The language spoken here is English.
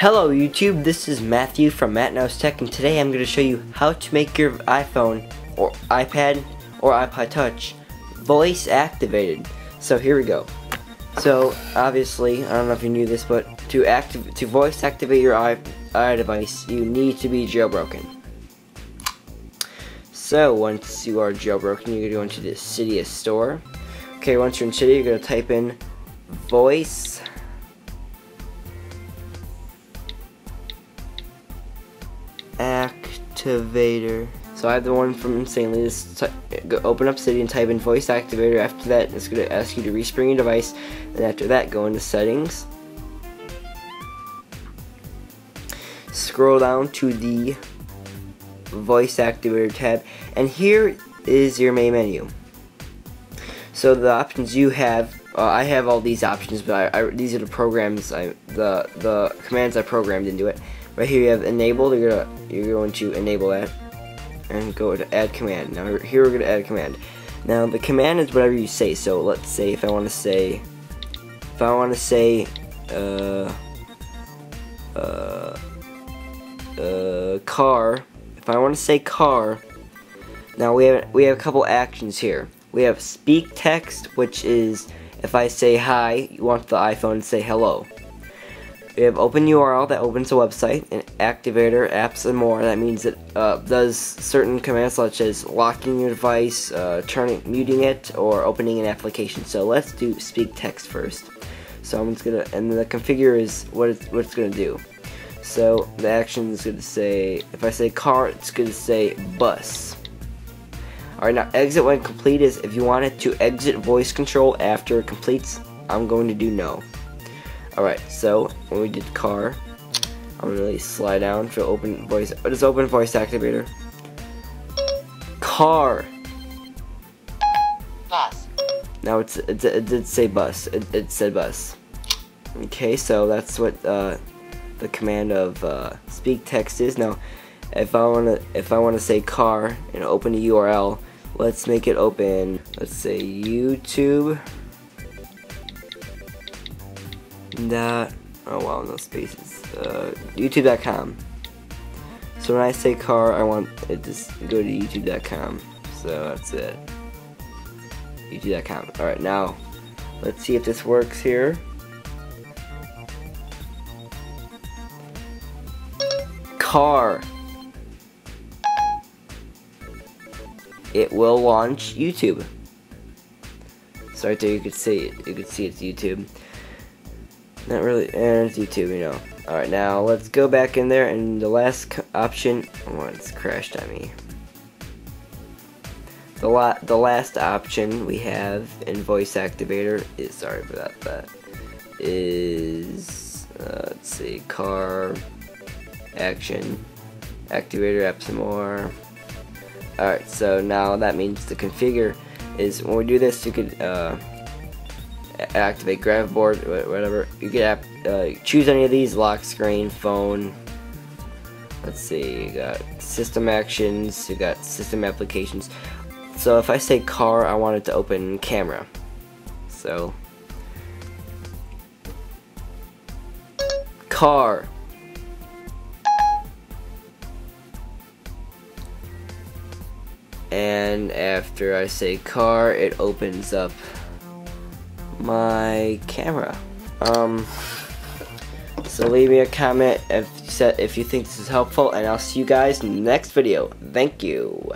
Hello YouTube, this is Matthew from Matt Knows Tech and today I'm going to show you how to make your iPhone or iPad or iPod Touch voice activated. So here we go. So obviously, I don't know if you knew this, but to active to voice activate your i device, you need to be jailbroken. So once you are jailbroken, you're going to go into the Cydia store. Okay, once you're in Cydia, you're going to type in voice activator. So I have the one from Insanely. Just open up Cydia and type in voice activator. After that, it's going to ask you to respring your device. And after that, go into settings. Scroll down to the voice activator tab. And here is your main menu. So the options you have, uh, I have all these options, but I, I, these are the programs, I, the the commands I programmed into it. Right here you have enable. You're gonna you're going to enable that and go to add command. Now here we're gonna add a command. Now the command is whatever you say. So let's say if I want to say if I want to say uh, uh, uh, car. If I want to say car. Now we have we have a couple actions here. We have speak text, which is if I say hi, you want the iPhone to say hello. We have open URL that opens a website, and activator, apps, and more. That means it uh, does certain commands such as locking your device, uh, turning, muting it, or opening an application. So let's do speak text first. So I'm just gonna, and the configure is what it's, what it's gonna do. So the action is gonna say, if I say car, it's gonna say bus. Alright, now exit when complete is if you want it to exit voice control after it completes, I'm going to do no. Alright, so when we did car, I'm gonna really slide down to open voice. What is open voice activator? Car. Bus. Now it's, it, it did say bus. It, it, said bus. Okay, so that's what uh, the command of uh, speak text is. Now, if I wanna if I wanna say car and open a URL, let's make it open. Let's say YouTube dot oh wow no spaces. Uh, youtube.com so when I say car I want it to go to youtube.com so that's it. Youtube.com alright now let's see if this works here. Car. It will launch YouTube. So right there you can see it you can see it's YouTube not really, and YouTube, you know. Alright, now let's go back in there, and the last option, oh, it's crashed on me. The, la the last option we have in voice activator is, sorry for that, is, uh, let's see, car, action, activator, app some more. Alright, so now that means the configure is, when we do this, you could, uh, activate grab board, whatever. You can uh, choose any of these, lock screen, phone. Let's see, you got system actions, you got system applications. So if I say car, I want it to open camera. So, car. And after I say car, it opens up my camera. Um, so leave me a comment if you, if you think this is helpful, and I'll see you guys in the next video. Thank you.